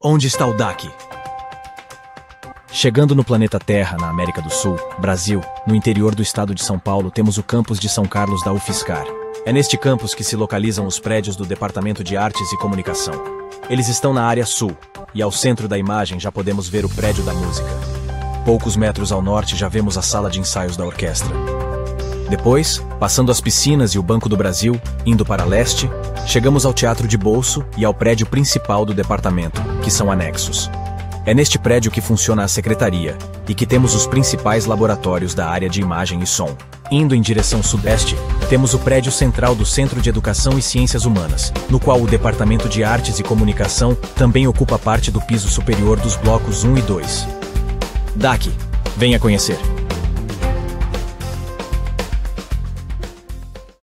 Onde está o DAC? Chegando no planeta Terra, na América do Sul, Brasil, no interior do estado de São Paulo, temos o campus de São Carlos da UFSCar. É neste campus que se localizam os prédios do Departamento de Artes e Comunicação. Eles estão na área sul, e ao centro da imagem já podemos ver o prédio da música. Poucos metros ao norte já vemos a sala de ensaios da orquestra. Depois, passando as piscinas e o Banco do Brasil, indo para leste, chegamos ao Teatro de Bolso e ao prédio principal do departamento, que são anexos. É neste prédio que funciona a secretaria e que temos os principais laboratórios da área de imagem e som. Indo em direção sudeste, temos o prédio central do Centro de Educação e Ciências Humanas, no qual o Departamento de Artes e Comunicação também ocupa parte do piso superior dos blocos 1 e 2. DAC, venha conhecer.